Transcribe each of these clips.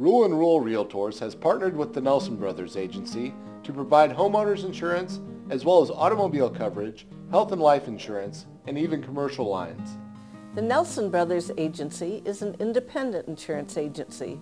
Ruhl and Ruhl Realtors has partnered with the Nelson Brothers Agency to provide homeowners insurance as well as automobile coverage, health and life insurance, and even commercial lines. The Nelson Brothers Agency is an independent insurance agency.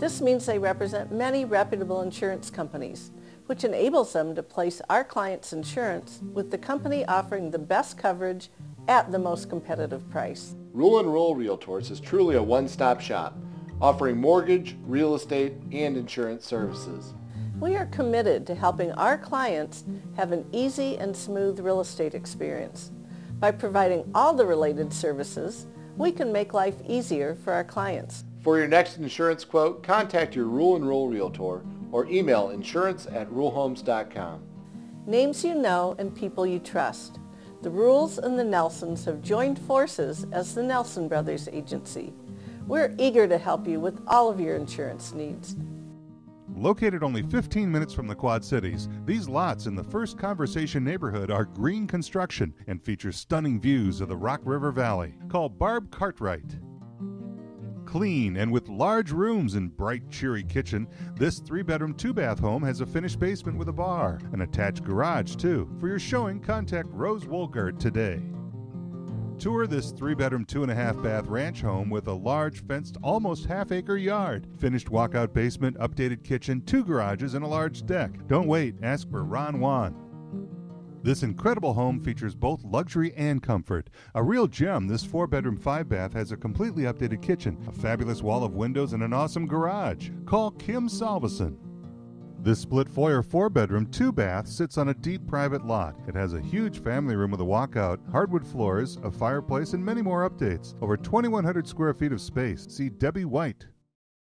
This means they represent many reputable insurance companies, which enables them to place our clients' insurance with the company offering the best coverage at the most competitive price. Ruhl and Ruhl Realtors is truly a one-stop shop offering mortgage, real estate, and insurance services. We are committed to helping our clients have an easy and smooth real estate experience. By providing all the related services, we can make life easier for our clients. For your next insurance quote, contact your Ruhl and Ruhl Realtor or email insurance at ruhlhomes.com. Names you know and people you trust. The Ruhls and the Nelsons have joined forces as the Nelson Brothers Agency. We're eager to help you with all of your insurance needs. Located only 15 minutes from the Quad Cities, these lots in the First Conversation neighborhood are green construction and feature stunning views of the Rock River Valley. Call Barb Cartwright. Clean and with large rooms and bright, cheery kitchen, this three bedroom, two bath home has a finished basement with a bar, an attached garage, too. For your showing, contact Rose Wolgart today. Tour this three bedroom, two and a half bath ranch home with a large fenced, almost half acre yard. Finished walkout basement, updated kitchen, two garages, and a large deck. Don't wait, ask for Ron Wan. This incredible home features both luxury and comfort. A real gem, this four bedroom, five bath has a completely updated kitchen, a fabulous wall of windows, and an awesome garage. Call Kim Salveson. This split foyer four bedroom, two bath sits on a deep private lot. It has a huge family room with a walkout, hardwood floors, a fireplace, and many more updates. Over 2,100 square feet of space. See Debbie White.